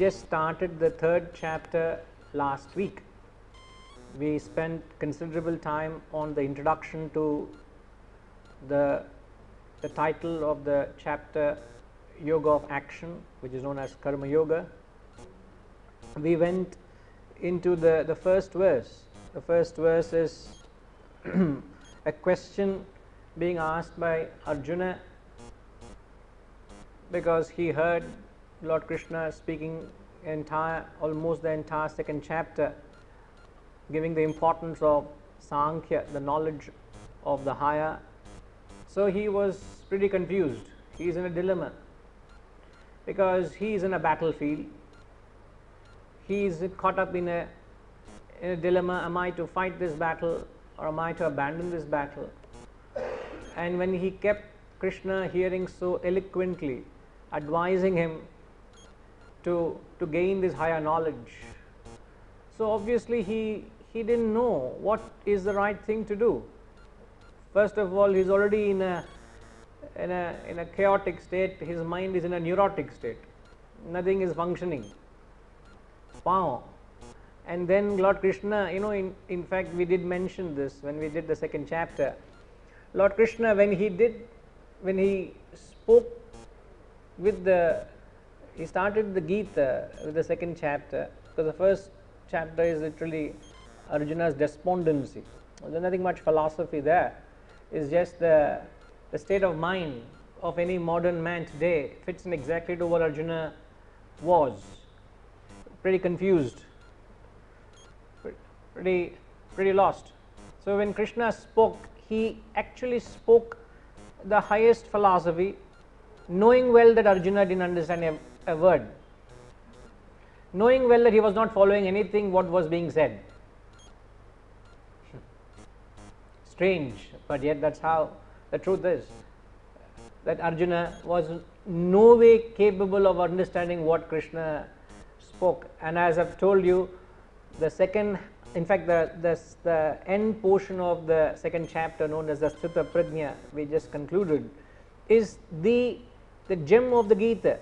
just started the third chapter last week. We spent considerable time on the introduction to the, the title of the chapter Yoga of Action, which is known as Karma Yoga. We went into the, the first verse. The first verse is a question being asked by Arjuna because he heard Lord Krishna speaking entire almost the entire second chapter giving the importance of Sankhya, the knowledge of the higher. So he was pretty confused. He is in a dilemma because he is in a battlefield. He is caught up in a, in a dilemma am I to fight this battle or am I to abandon this battle? And when he kept Krishna hearing so eloquently, advising him to, to gain this higher knowledge. So obviously he, he didn't know what is the right thing to do. First of all, he's already in a, in a, in a chaotic state, his mind is in a neurotic state, nothing is functioning. Wow. And then Lord Krishna, you know, in, in fact, we did mention this when we did the second chapter. Lord Krishna, when he did, when he spoke with the he started the Gita uh, with the second chapter because the first chapter is literally Arjuna's despondency. There's nothing much philosophy there. It's just the, the state of mind of any modern man today fits in exactly to what Arjuna was. Pretty confused, pretty, pretty lost. So when Krishna spoke, he actually spoke the highest philosophy, knowing well that Arjuna didn't understand a, word, knowing well that he was not following anything what was being said. Strange, but yet that's how the truth is. That Arjuna was no way capable of understanding what Krishna spoke. And as I've told you, the second, in fact, the, the, the end portion of the second chapter, known as the Sthita Prajna, we just concluded, is the, the gem of the Gita.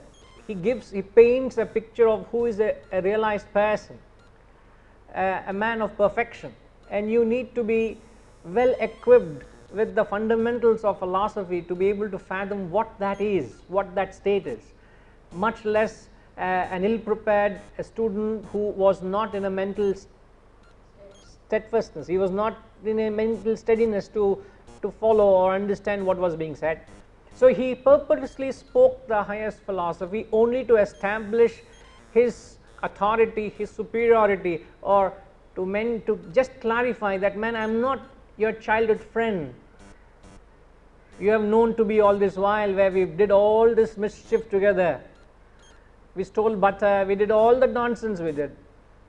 He gives, he paints a picture of who is a, a realized person, a, man of perfection. And you need to be well equipped with the fundamentals of philosophy to be able to fathom what that is, what that state is, much less uh, an ill prepared student who was not in a mental steadfastness, he was not in a mental steadiness to, to follow or understand what was being said. So he purposely spoke the highest philosophy only to establish his authority, his superiority, or to men to just clarify that man, I am not your childhood friend. You have known to be all this while where we did all this mischief together. We stole butter, we did all the nonsense we did.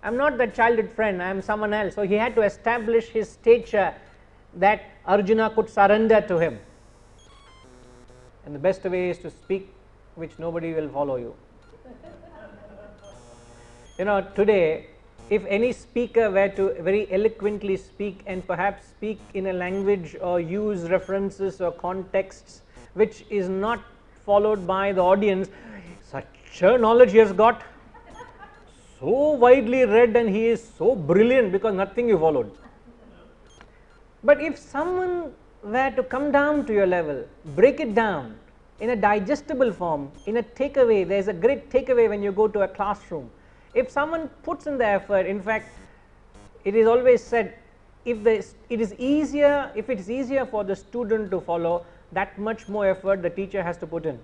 I am not that childhood friend, I am someone else. So he had to establish his stature that Arjuna could surrender to him. And the best way is to speak which nobody will follow you. you know, today if any speaker were to very eloquently speak and perhaps speak in a language or use references or contexts which is not followed by the audience, such a knowledge he has got, so widely read and he is so brilliant because nothing you followed. But if someone were to come down to your level, break it down in a digestible form, in a takeaway, there is a great takeaway when you go to a classroom if someone puts in the effort, in fact, it is always said if the, it is easier, if it is easier for the student to follow, that much more effort the teacher has to put in.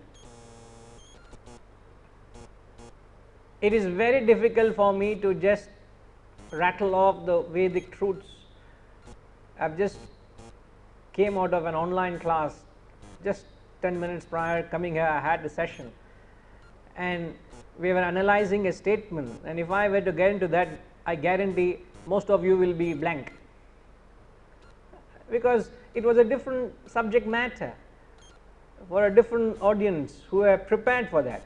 It is very difficult for me to just rattle off the Vedic truths. I have just came out of an online class just 10 minutes prior coming here I had a session. And we were analyzing a statement. And if I were to get into that I guarantee most of you will be blank. Because it was a different subject matter for a different audience who are prepared for that.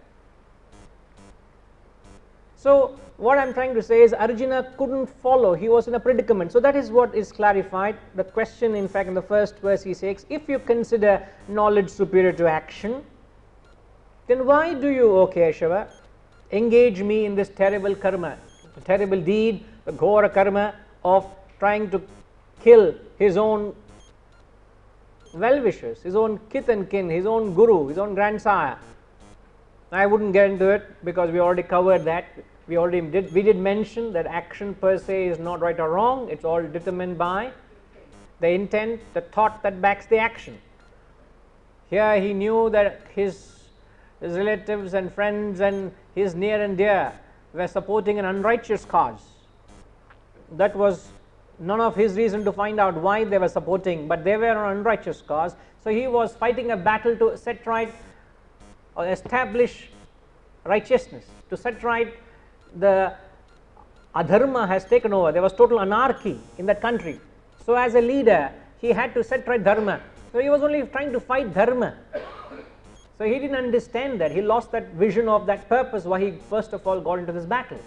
So, what I am trying to say is Arjuna could not follow, he was in a predicament. So, that is what is clarified. The question in fact in the first verse he says, if you consider knowledge superior to action, then why do you, O Keshava, engage me in this terrible karma, the terrible deed, the ghora karma of trying to kill his own well wishers, his own kith and kin, his own guru, his own grandsire. I wouldn't get into it because we already covered that. We already did, we did mention that action per se is not right or wrong, it's all determined by the intent, the thought that backs the action. Here he knew that his, his relatives and friends and his near and dear were supporting an unrighteous cause. That was none of his reason to find out why they were supporting, but they were an unrighteous cause. So he was fighting a battle to set right or establish righteousness, to set right the adharma has taken over. There was total anarchy in that country. So as a leader, he had to set right dharma. So he was only trying to fight dharma. So he didn't understand that. He lost that vision of that purpose why he first of all got into this battle.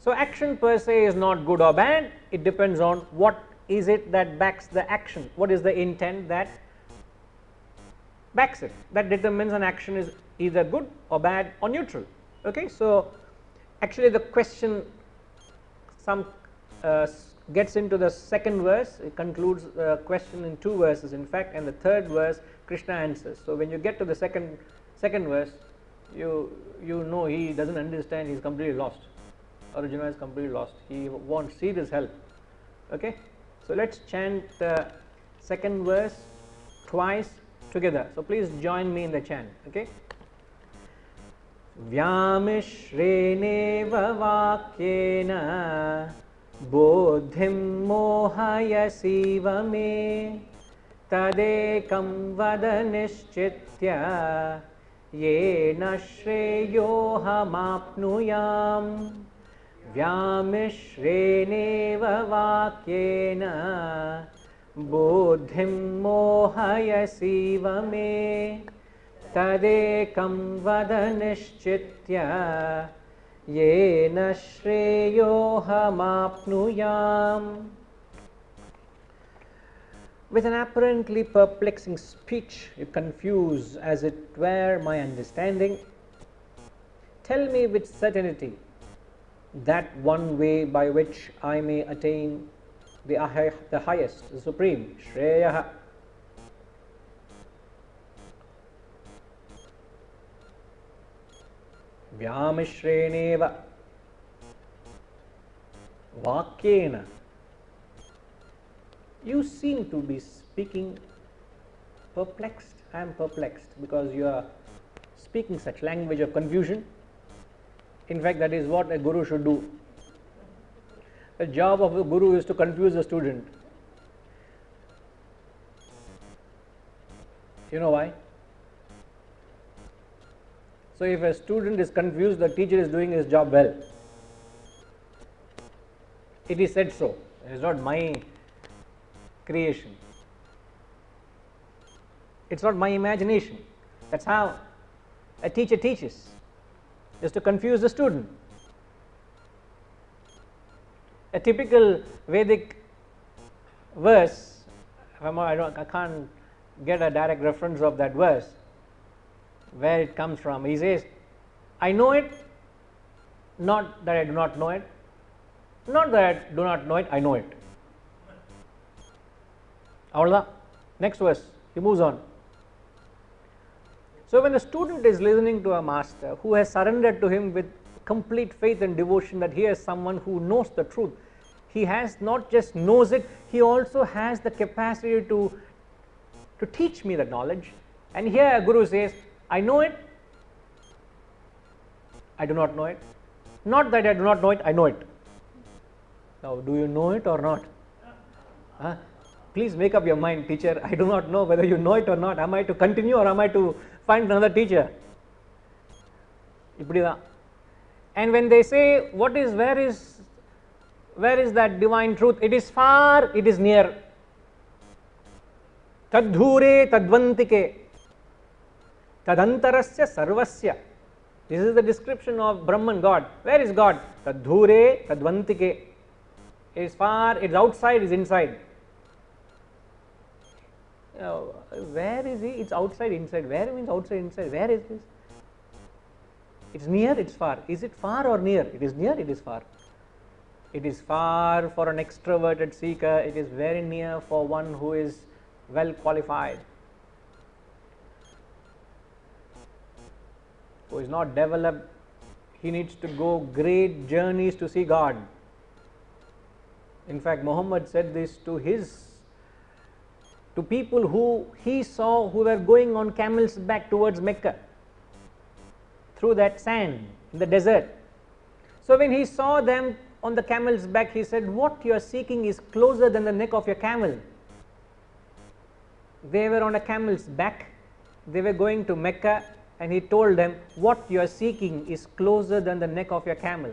So action per se is not good or bad, it depends on what is it that backs the action, what is the intent that backs it, that determines an action is either good or bad or neutral. Okay, so actually the question some uh, gets into the second verse, it concludes the question in two verses in fact and the third verse Krishna answers. So when you get to the second second verse you you know he doesn't understand he's completely lost Arjuna is completely lost. He wants serious help. Okay. So let's chant the second verse twice together. So please join me in the chant. Okay. व्यामिश्रेणेव वाक्येन बोधिं मोहयसीव मे तदेकं वद निश्चित्य येन श्रेयोऽहमाप्नुयाम् व्यामिश्रेणेव वाक्येन बुद्धिं मोहयसीव मे तदेकं वद निश्चित्य येन श्रेयोऽहमाप्नुयाम् With an apparently perplexing speech, you confuse, as it were, my understanding. Tell me with certainty that one way by which I may attain the, the highest, the supreme, Shreya. व्यामिश्रेणेव वाक्येन you seem to be speaking perplexed i am perplexed because you are speaking such language of confusion in fact, that is what a guru should do. The job of a guru is to confuse the student. You know why? So, if a student is confused, the teacher is doing his job well. It is said so, it is not my creation. It is not my imagination. That is how a teacher teaches is to confuse the student. A typical Vedic verse, I, I can't get a direct reference of that verse, where it comes from. He says, I know it, not that I do not know it, not that I do not know it, I know it. Avalda. Next verse, he moves on. So, when a student is listening to a master who has surrendered to him with complete faith and devotion that he is someone who knows the truth, he has not just knows it, he also has the capacity to, to teach me the knowledge. And here a guru says, I know it, I do not know it. Not that I do not know it, I know it. Now, do you know it or not? Huh? Please make up your mind, teacher. I do not know whether you know it or not. Am I to continue or am I to find another teacher இப்படிதான் And when they say what is where is where is that divine truth it is far it is near tadhure tadvantike tadantarasya sarvasya this is the description of brahman god where is god tadhure tadvantike it is far it is outside it is inside uh, where is he? It's outside, inside. Where means outside, inside. Where is this? It's near, it's far. Is it far or near? It is near, it is far. It is far for an extroverted seeker, it is very near for one who is well qualified, who is not developed. He needs to go great journeys to see God. In fact, Muhammad said this to his to people who he saw who were going on camel's back towards Mecca through that sand in the desert. So when he saw them on the camel's back, he said, What you are seeking is closer than the neck of your camel. They were on a camel's back, they were going to Mecca, and he told them, What you are seeking is closer than the neck of your camel.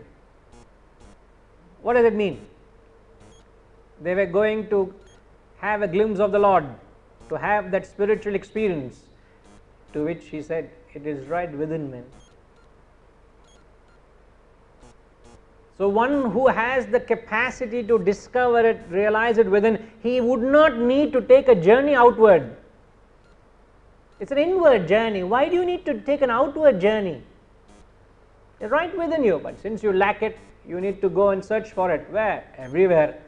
What does it mean? They were going to have a glimpse of the Lord, to have that spiritual experience, to which he said, It is right within men. So, one who has the capacity to discover it, realize it within, he would not need to take a journey outward. It's an inward journey. Why do you need to take an outward journey? It's right within you, but since you lack it, you need to go and search for it. Where? Everywhere.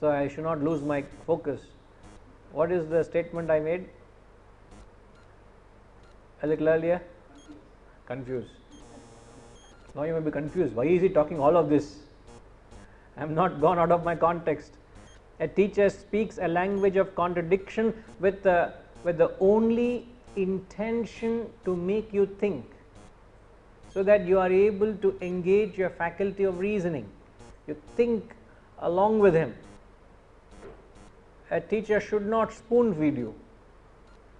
So, I should not lose my focus. What is the statement I made a little earlier? Confused. Now you may be confused. Why is he talking all of this? I am not gone out of my context. A teacher speaks a language of contradiction with the, with the only intention to make you think so that you are able to engage your faculty of reasoning. You think along with him. A teacher should not spoon feed you.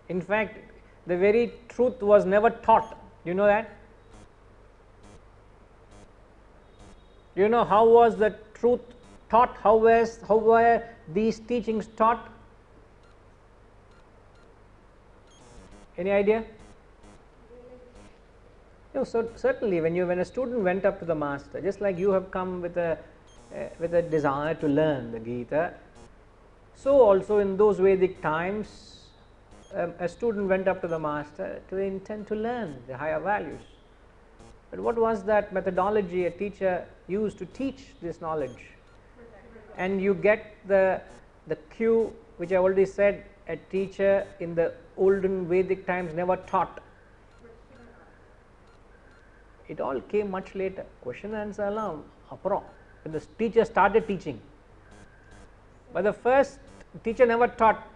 In fact, the very truth was never taught do you know that? Do you know how was the truth taught? How was how were these teachings taught? Any idea? So certainly when you when a student went up to the master, just like you have come with a uh, with a desire to learn the Gita, so also in those Vedic times um, a student went up to the master to intend to learn the higher values. But what was that methodology a teacher used to teach this knowledge? And you get the, the cue which I already said a teacher in the olden Vedic times never taught. It all came much later. Question and answer alarm. When the teacher started teaching. But the first teacher never taught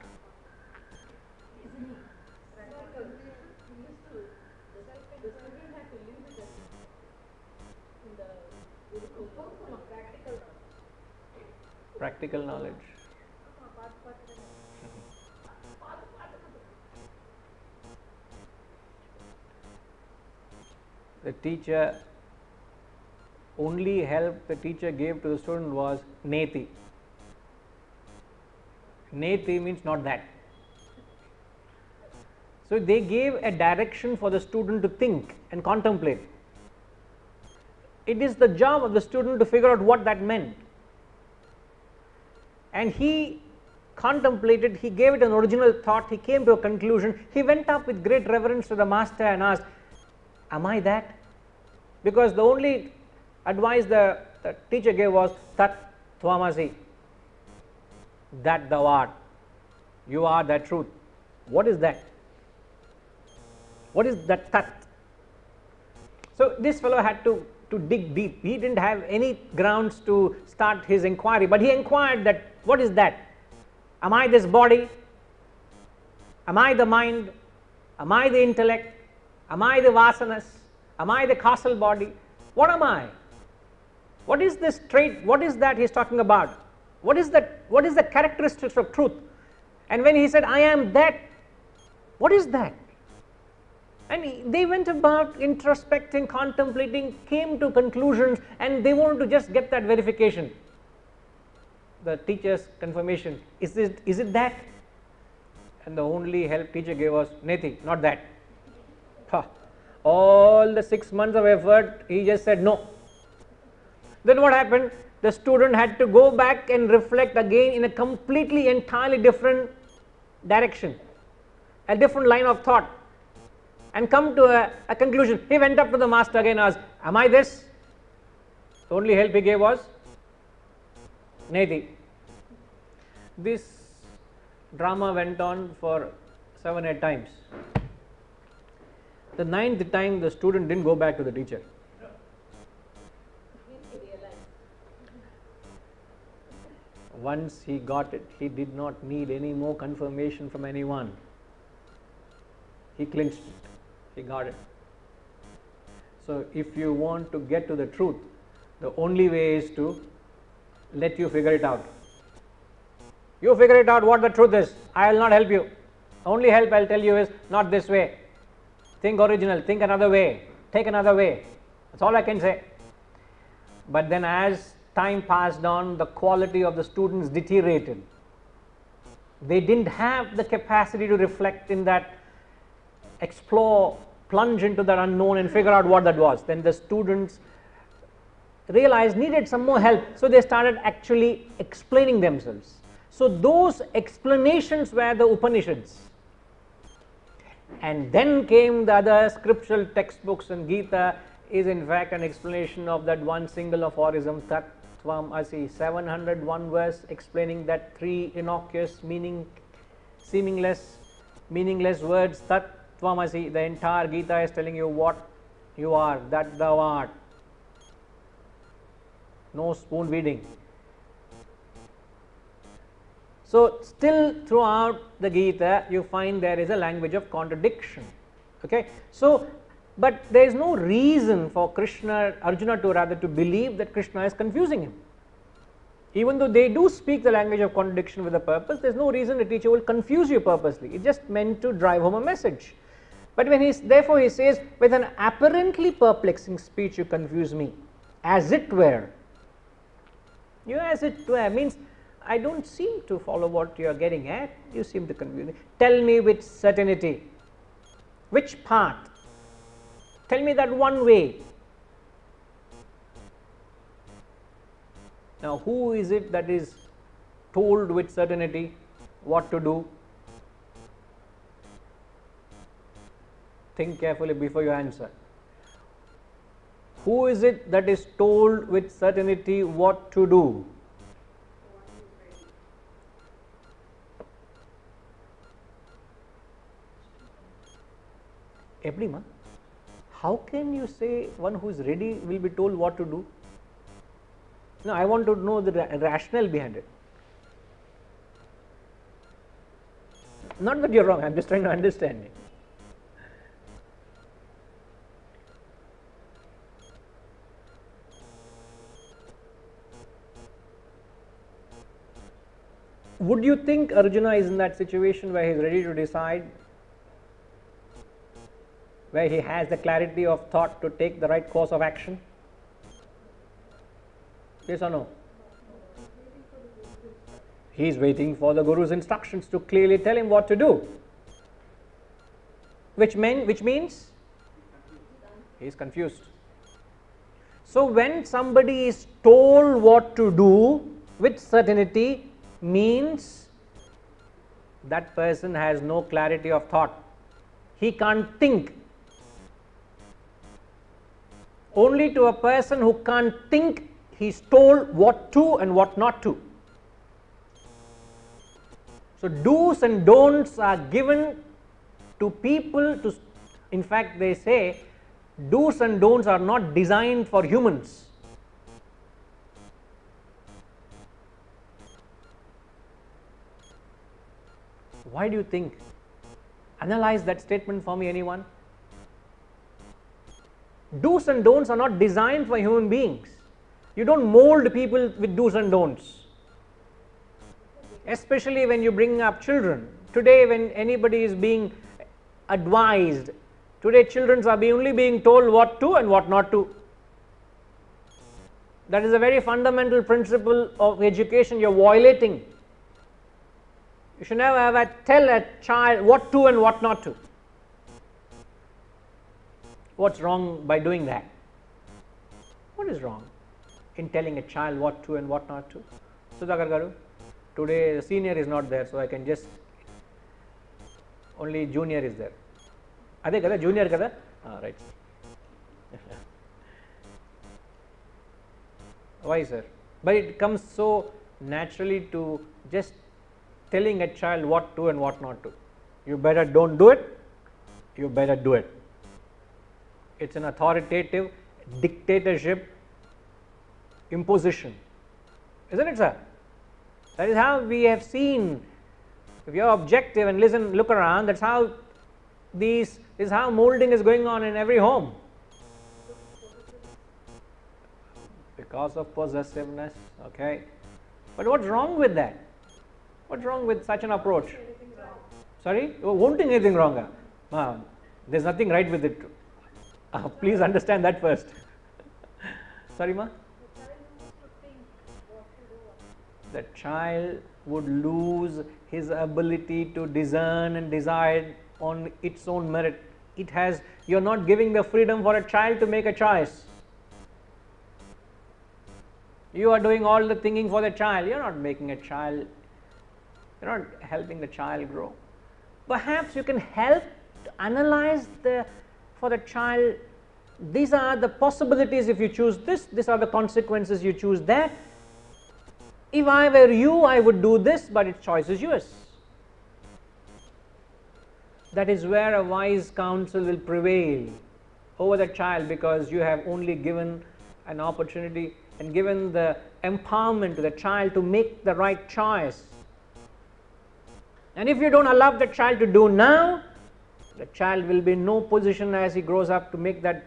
practical knowledge. the teacher only help the teacher gave to the student was neti. Neti means not that. So they gave a direction for the student to think and contemplate. It is the job of the student to figure out what that meant and he contemplated, he gave it an original thought, he came to a conclusion, he went up with great reverence to the master and asked, Am I that? Because the only advice the, the teacher gave was Tat Tvamasi, that thou art, you are that truth. What is that? What is that Tat? So this fellow had to to dig deep. He didn't have any grounds to start his inquiry, but he inquired that what is that? Am I this body? Am I the mind? Am I the intellect? Am I the vasanas? Am I the causal body? What am I? What is this trait? What is that he is talking about? What is that? What is the characteristics of truth? And when he said, I am that, what is that? And they went about introspecting, contemplating, came to conclusions, and they wanted to just get that verification. The teacher's confirmation is it, is it that? And the only help teacher gave was Neti, not that. Ha. All the six months of effort, he just said no. Then what happened? The student had to go back and reflect again in a completely, entirely different direction, a different line of thought and come to a, a conclusion. He went up to the master again and asked, Am I this? The only help he gave was Neti. This drama went on for seven, eight times. The ninth time, the student didn't go back to the teacher. Once he got it, he did not need any more confirmation from anyone. He clinched it, he got it. So, if you want to get to the truth, the only way is to let you figure it out. You figure it out what the truth is. I will not help you. Only help I will tell you is not this way. Think original, think another way, take another way. That's all I can say. But then, as time passed on, the quality of the students deteriorated. They didn't have the capacity to reflect in that, explore, plunge into that unknown and figure out what that was. Then the students realized needed some more help, so they started actually explaining themselves. So, those explanations were the Upanishads. And then came the other scriptural textbooks, and Gita is in fact an explanation of that one single aphorism, Tat Tvam Asi, 701 verse explaining that three innocuous, meaning, seamless, meaningless words, Tat Tvam Asi. The entire Gita is telling you what you are, that thou art. No spoon feeding. So, still throughout the Gita you find there is a language of contradiction. Okay? So, but there is no reason for Krishna, Arjuna to rather to believe that Krishna is confusing him. Even though they do speak the language of contradiction with a purpose, there is no reason the teacher will confuse you purposely. It just meant to drive home a message. But when he therefore he says, with an apparently perplexing speech you confuse me, as it were. You as it were means I don't seem to follow what you are getting at, you seem to confuse me. Tell me with certainty, which path? Tell me that one way. Now, who is it that is told with certainty what to do? Think carefully before you answer. Who is it that is told with certainty what to do? Everyone. How can you say one who is ready will be told what to do? No, I want to know the ra rationale behind it. Not that you are wrong, I am just trying to understand it. Would you think Arjuna is in that situation where he is ready to decide where he has the clarity of thought to take the right course of action? Yes or no? He is waiting for the Guru's instructions to clearly tell him what to do. Which, mean, which means he is confused. So, when somebody is told what to do with certainty means that person has no clarity of thought. He can't think only to a person who can't think he is told what to and what not to. So, do's and don'ts are given to people to in fact they say do's and don'ts are not designed for humans. Why do you think? Analyze that statement for me anyone do's and don'ts are not designed for human beings. You don't mold people with do's and don'ts, especially when you bring up children. Today, when anybody is being advised, today children are only being told what to and what not to. That is a very fundamental principle of education you are violating. You should never ever tell a child what to and what not to. What's wrong by doing that? What is wrong in telling a child what to and what not to? Sudhakar Garu, today the senior is not there, so I can just only junior is there. అదే కదా junior కదా right why sir but it comes so naturally to just telling a child what to and what not to. You better don't do it you better do it. It's an authoritative dictatorship imposition isn't it sir? That is how we have seen. If you are objective and listen look around that's how these is how molding is going on in every home. Because of possessiveness okay? But what's wrong with that what's wrong with such an approach? Sorry? Oh, do anything wrong? Ah, there's nothing right with it. Ah, please understand that first. Sorry ma? The child would lose his ability to discern and decide on its own merit. It has you're not giving the freedom for a child to make a choice. You are doing all the thinking for the child. You're not making a child you're not helping the child grow. Perhaps you can help to analyze the for the child these are the possibilities if you choose this these are the consequences you choose that if I were you I would do this but its choice is yours. That is where a wise counsel will prevail over the child because you have only given an opportunity and given the empowerment to the child to make the right choice and if you don't allow the child to do now the child will be in no position as he grows up to make that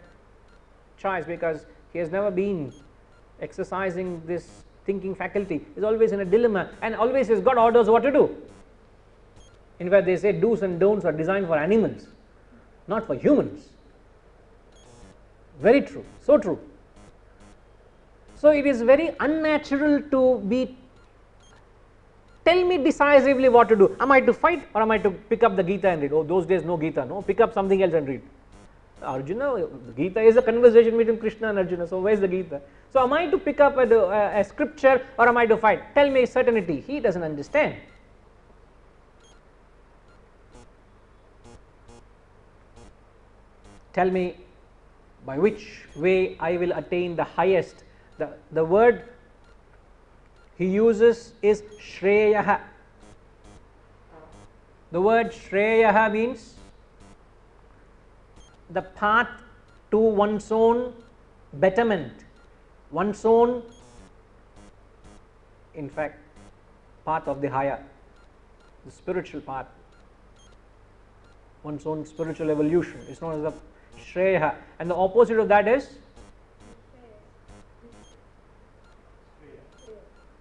choice because he has never been exercising this thinking faculty. Is always in a dilemma and always has got orders what to do. In fact they say do's and don'ts are designed for animals not for humans. Very true so true. So it is very unnatural to be tell me decisively what to do am i to fight or am i to pick up the gita and read oh those days no gita no pick up something else and read Arjuna, Gita is a conversation between Krishna and Arjuna, so where is the Gita? So am I to pick up a, a, a scripture or am I to fight? Tell me certainty, he does not understand. Tell me by which way I will attain the highest. The, the word he uses is Shreyaha. The word Shreyaha means the path to one's own betterment, one's own, in fact, path of the higher, the spiritual path, one's own spiritual evolution is known as the Shreya, and the opposite of that is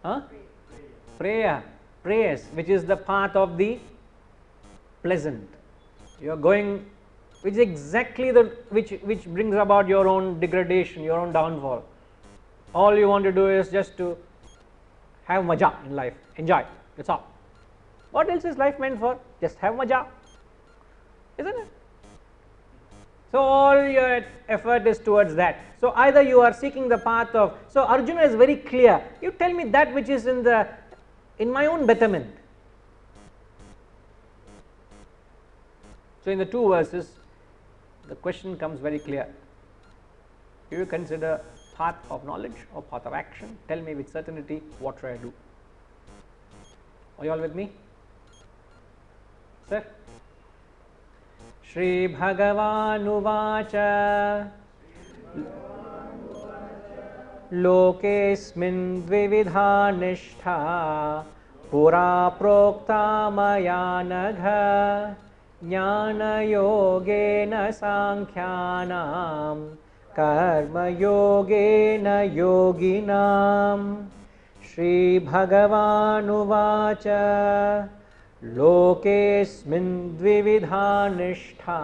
huh? Preya, prayers, which is the path of the pleasant. You are going which is exactly the which which brings about your own degradation, your own downfall. All you want to do is just to have maja in life, enjoy. That's all. What else is life meant for? Just have maja, isn't it? So all your effort is towards that. So either you are seeking the path of. So Arjuna is very clear. You tell me that which is in the in my own betterment. So in the two verses, the question comes very clear. Do you consider path of knowledge or path of action? Tell me with certainty what should I do? Are you all with me? Sir? श्रीभगवानुवाच। लोकेऽस्मिन् द्विविधा निष्ठा पुरा प्रोक्ता मया नघ। ज्ञानयोगेन साङ्ख्यानां कर्मयोगेन योगिनां श्रीभगवानुवाच लोकेऽस्मिन् द्विविधा निष्ठा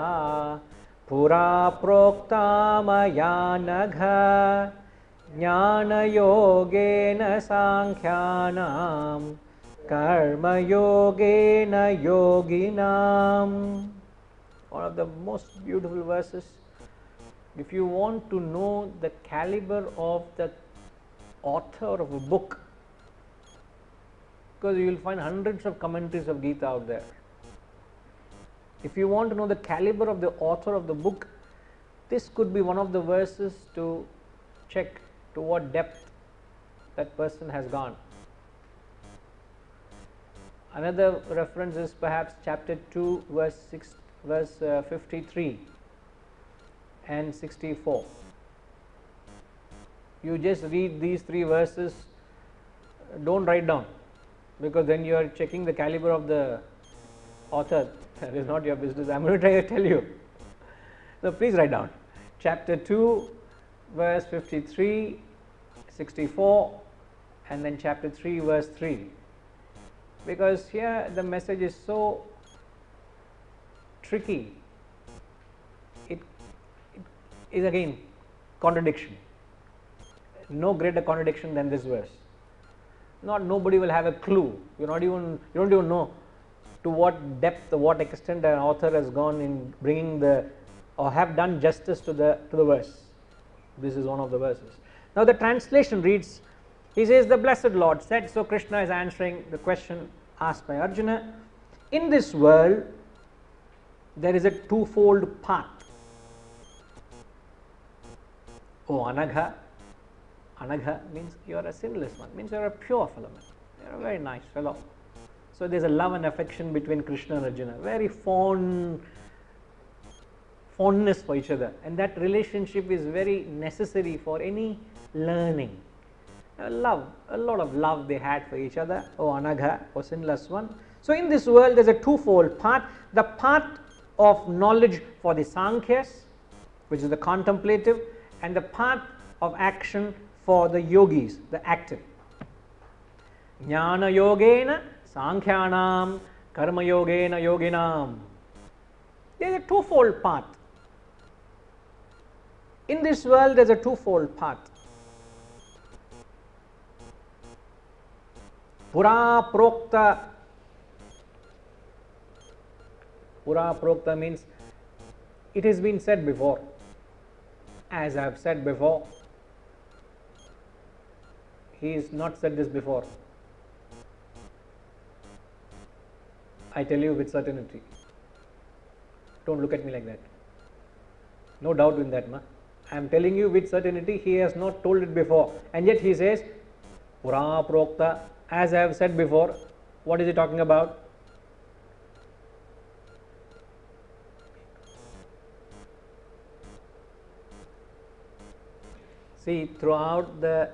पुरा प्रोक्ता मया नघ। ज्ञानयोगेन साङ्ख्यानां कर्मयोगेन योगिनां one of the most beautiful verses. If you want to know the caliber of the author of a book because you will find hundreds of commentaries of Gita out there If you want to know the caliber of the author of the book, this could be one of the verses to check to what depth that person has gone. Another reference is perhaps chapter 2 verse 6 verse uh, 53 and 64. You just read these three verses, don't write down because then you are checking the caliber of the author. That is not your business. I am going to try to tell you. So, please write down chapter 2, verse 53, 64, and then chapter 3, verse 3. Because here the message is so tricky, it, it is again contradiction. No greater contradiction than this verse. Not nobody will have a clue. You're not even you don't even know to what depth, to what extent an author has gone in bringing the or have done justice to the to the verse. This is one of the verses. Now the translation reads, he says the blessed Lord said, so Krishna is answering the question asked by Arjuna, in this world there is a twofold path. Oh Anagha, Anagha means you are a sinless one, means you are a pure fellow you are a very nice fellow. So there is a love and affection between Krishna and Arjuna, very fond fondness for each other and that relationship is very necessary for any learning. A love, a lot of love they had for each other, oh Anagha, oh sinless one. So in this world there is a twofold path, the path of knowledge for the Sankhyas, which is the contemplative, and the path of action for the yogis, the active. Jnana yogena Sankhyanam Karma Yogena Yoginam. There is a twofold path. In this world, there is a twofold path. Pura Prokta. Pura Prokta means it has been said before. As I have said before, he has not said this before. I tell you with certainty. Don't look at me like that. No doubt in that, ma. I am telling you with certainty, he has not told it before. And yet he says, Prokta, as I have said before, what is he talking about? See, throughout the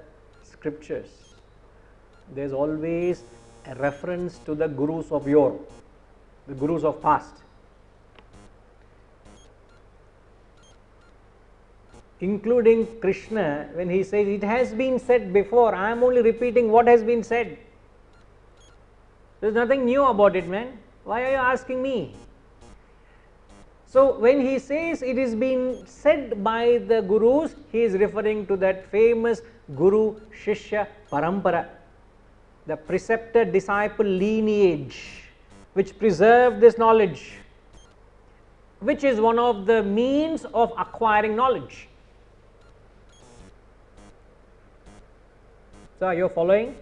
scriptures, there is always a reference to the gurus of yore the gurus of past. Including Krishna, when he says, It has been said before, I am only repeating what has been said. There is nothing new about it, man. Why are you asking me? So, when he says it is being said by the gurus, he is referring to that famous Guru Shishya Parampara, the preceptor disciple lineage which preserve this knowledge, which is one of the means of acquiring knowledge. So, are you following?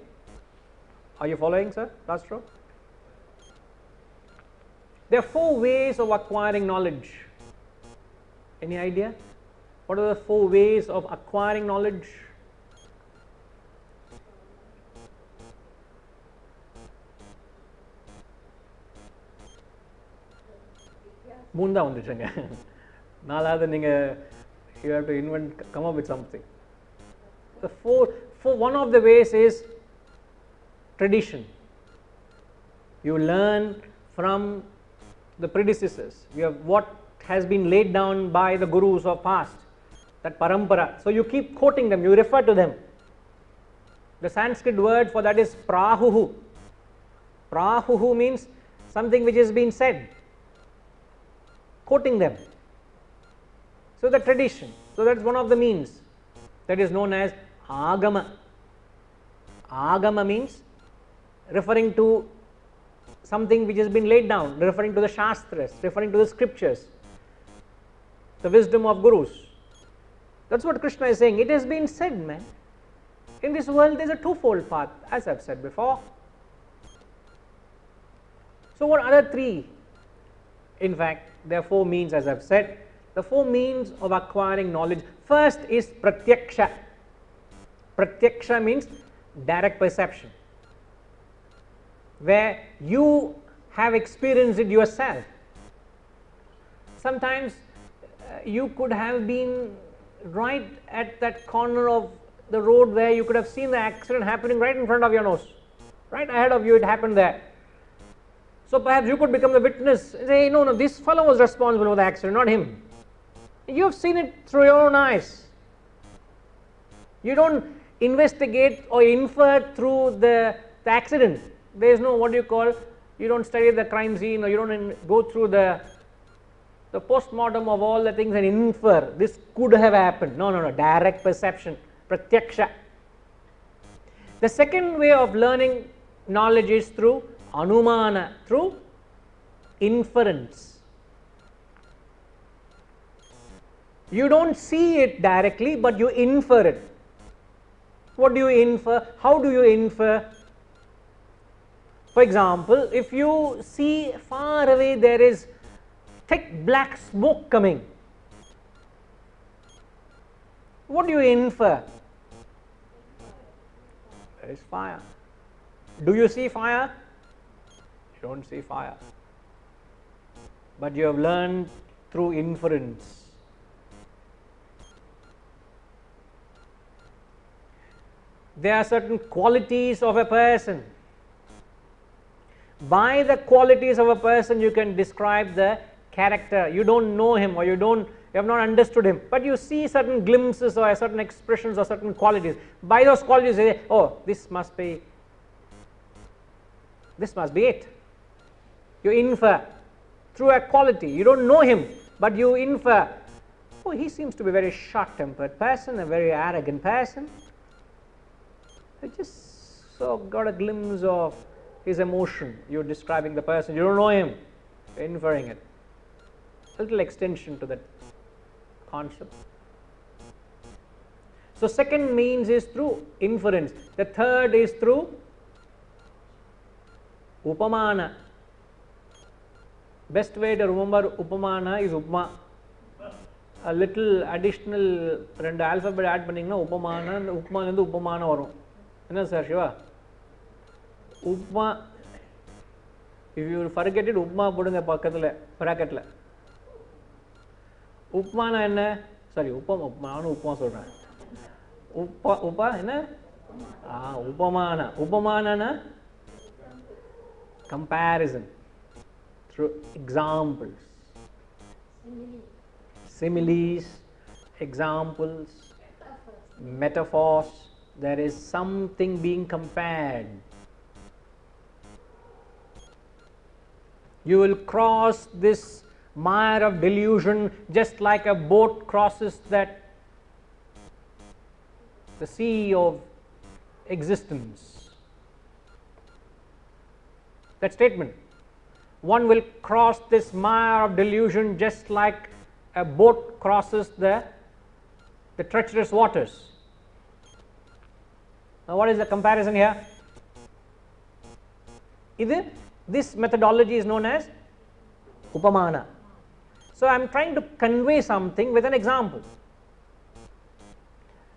Are you following, sir? Rastro? There are four ways of acquiring knowledge. Any idea? What are the four ways of acquiring knowledge? மூணு தான் வந்துச்சுங்க நாலாவது நீங்கள் you have to invent come up with something the four, for one of the ways is tradition you learn from the predecessors. You have what has been laid down by the gurus of past that parampara. So you keep quoting them you refer to them. The sanskrit word for that is prahuhu. Prahuhu means something which has been said. Quoting them. So, the tradition, so that is one of the means that is known as agama. Agama means referring to something which has been laid down, referring to the Shastras, referring to the scriptures, the wisdom of gurus. That is what Krishna is saying. It has been said, man. In this world, there is a twofold path, as I have said before. So, what other three In fact, there are four means as I have said. The four means of acquiring knowledge. First is pratyaksha. Pratyaksha means direct perception, where you have experienced it yourself. Sometimes uh, you could have been right at that corner of the road where you could have seen the accident happening right in front of your nose, right ahead of you, it happened there. So perhaps you could become the witness, and say, no, no, this fellow was responsible for the accident, not him. You have seen it through your own eyes. You don't investigate or infer through the, the accident. There is no what do you call, you don't study the crime scene or you don't go through the the post-mortem of all the things and infer this could have happened. No, no, no, direct perception, pratyaksha. The second way of learning knowledge is through anumana, through inference. You don't see it directly, but you infer it. What do you infer? How do you infer? For example, if you see far away there is thick black smoke coming, what do you infer? There is fire. Do you see fire? You don't see fire. But you have learned through inference. There are certain qualities of a person. By the qualities of a person, you can describe the character. You don't know him or you don't you have not understood him, but you see certain glimpses or certain expressions or certain qualities. By those qualities, you say, oh, this must be this must be it. You infer through a quality. You don't know him, but you infer, oh, he seems to be a very short tempered person, a very arrogant person. I just so got a glimpse of his emotion. You're describing the person, you don't know him, You're inferring it. A little extension to that concept. So, second means is through inference, the third is through upamana. Best way to remember upamana is upma. A little additional ரெண்டு alphabet add பண்ணிங்கன்னா உப்பமான உப்மாலேருந்து உப்பமான வரும் என்ன sir Siva upma if you forget it upma போடுங்க பக்கத்தில் ப்ராக்கெட்டில் உப்மானா என்ன? Sorry உப்பம் upma நானும் உப்புமா சொல்கிறேன் உப்பா உப்பா என்ன? ஆ உபமானா. உபமானா comparison through examples similes. Examples. Metaphors. There is something being compared. You will cross this mire of delusion just like a boat crosses that the sea of existence. That statement one will cross this mire of delusion just like a boat crosses the the treacherous waters. Now what is the comparison here? இது this methodology is known as upamana. So i am trying to convey something with an example.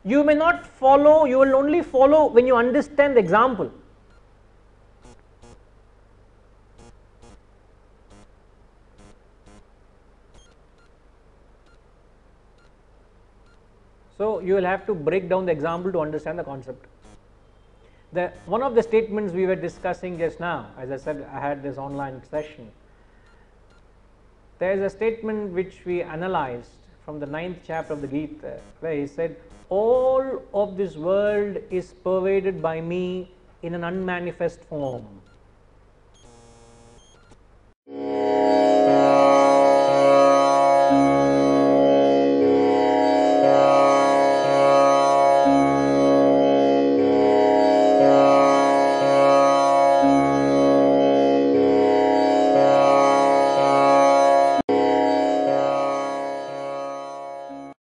You may not follow you will only follow when you understand the example. So you will have to break down the example to understand the concept the one of the statements we were discussing just now as i said i had this online session. There is a statement which we analyzed from the ninth chapter of the Gita where he said all of this world is pervaded by me in an unmanifest form